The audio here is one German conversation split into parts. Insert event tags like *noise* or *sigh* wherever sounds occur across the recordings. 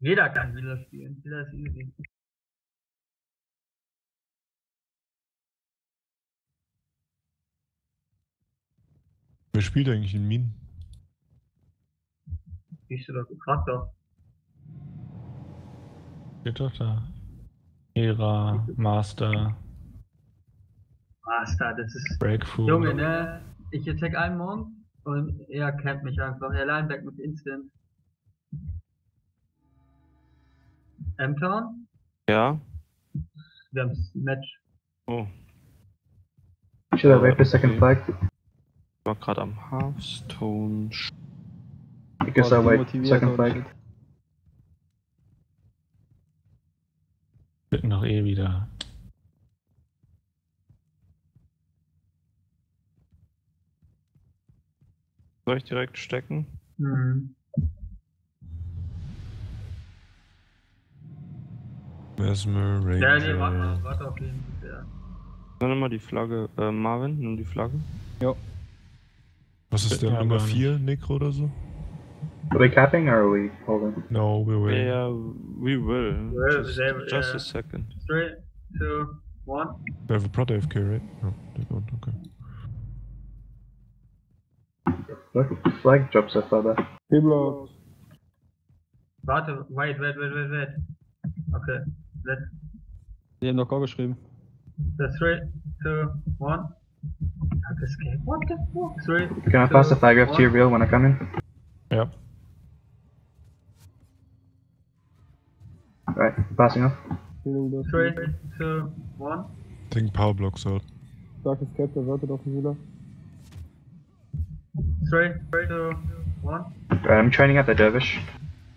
Jeder kann Villa spielen. Villa ist easy. Wer spielt eigentlich in Minen? Siehst du doch gefragt doch. Steht doch da. Era, Master, Master, das ist. Breakthrough. Junge, ne? Ich attack einen Monk und er campt mich einfach. Er Lineback mit Instant. M-Town? Ja. Wir haben das Match. Oh. Should I wait for second flag? Ich war gerade am Hearthstone. I guess I'll wait second flag. Wird noch eh wieder. Soll ich direkt stecken? Hm. Mesmer, Ranger. Ja, nee, warte, warte auf jeden Fall. Dann nimm mal die Flagge. Äh, Marvin, nimm die Flagge. Was ist der Ja, Nummer gar nicht. 4, Necro oder so? Are we capping or are we holding? No, we will. Yeah, we will. Well, just just yeah. a second. Three, two, one. We have a Prot AFK, right? No, they don't, okay. Look, flag drops so far back. Hebler, Warte, wait, wait, wait, wait, wait. Okay, Let's Die haben doch Go geschrieben. 3, 2, 1. Have escape. What the fuck? 3. You're gonna two, pass the flag off to your wheel when I come in? Yep. Alright, passing off. 3, 2, 1. Think power blocks out. Dark escape diverted off the wheeler. 3, 2, 1. I'm training at the dervish.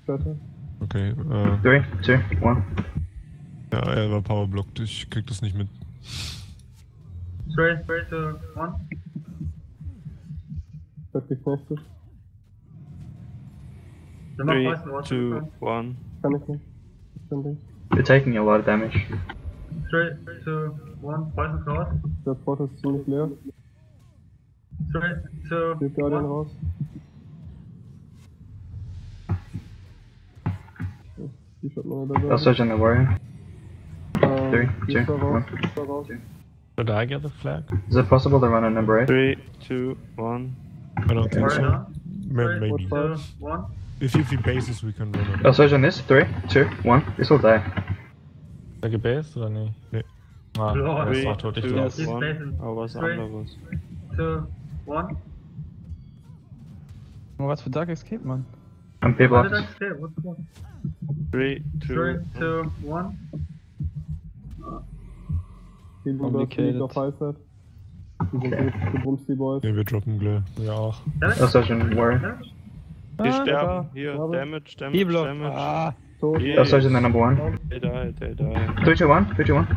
Okay, uh. 3, 2, 1. ja, er war Power Blocked, ich krieg das nicht mit. Three, three, two, one. Wird geknechtet. Wir machen Three, two, one. Kann ich nicht. You're taking a lot of damage. Three, two, one. Poison raus. Der Port ist ziemlich leer. Three, two, Geht Guardian one. raus. Die schaut mal da. I'll search on the warrior. Three, two, one. Did I get the flag? Is it possible to run on number eight? Three, two, one. I don't think so. Maybe. One. If you bases, we can run. Oh, on this three, two, one. This will die. Like a base oder nee? Nee. Ah, Lord, das Two, one. What's was Dark Escape, man? I'm P-Block. 3, 2, 1. Den du da auf Eis hat. Okay. Gebrumst die Boys. Ja, wir droppen gleich. Ja auch. Das ist schon Warren. Die sterben. Hier, Damage, Damage, he Damage. Ah, so yeah. That's actually the number one. They died, they died. 3, 2, 1, 3, 2, 1.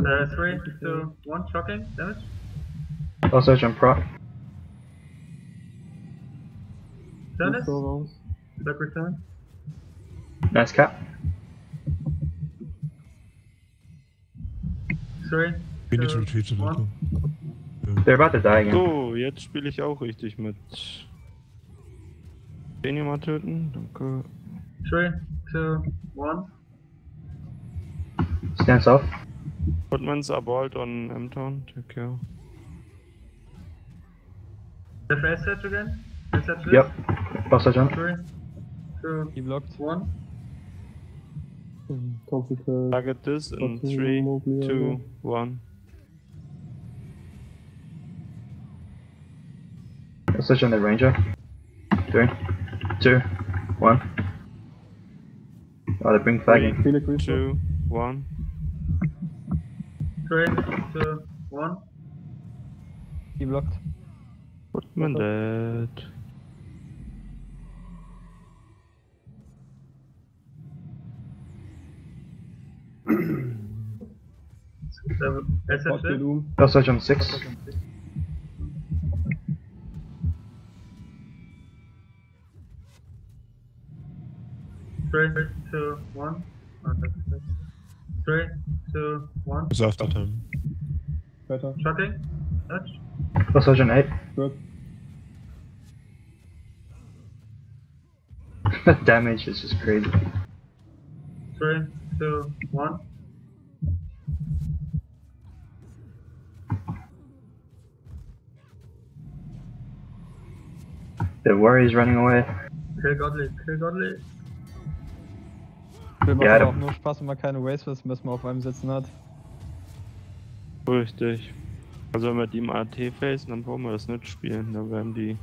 Uh, 3, 2, 1, shocking, damage. That's actually proc. Dennis? Back return. Nice cut. Three, We need to retreat to the one. They're about to die again. So, jetzt spiele ich auch richtig mit. Den hier mal töten, danke. 3, 2, 1. Stands off. Footman's aboard on M-Town, take care. The first set again? The set Yep. Passer jump. 3, 2, 1. Complicated. Target this in three, two, one. Message on the ranger. Three, two, one. Oh, they bring flag in. Three, two, one. Three, two, one. He blocked. What man dead? Seven. Face set Bot geht please. um. I'll search on six. Three, two, one. That's it. Three, two, one. It's after time. Später. Shocking. Touch. I'll search on eight. Wird. That *laughs* damage is just crazy. Three, two, one. The warrior's running away. Kill Godly, kill Godly. Wir machen Ja, auch nur Spaß, wenn man keine müssen wir auf einem sitzen hat. Richtig. Also wenn wir die im AT facen, dann brauchen wir das nicht spielen. Da werden die.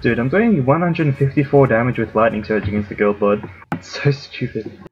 Dude, I'm doing 154 damage with lightning surge against the guild lord. It's so stupid.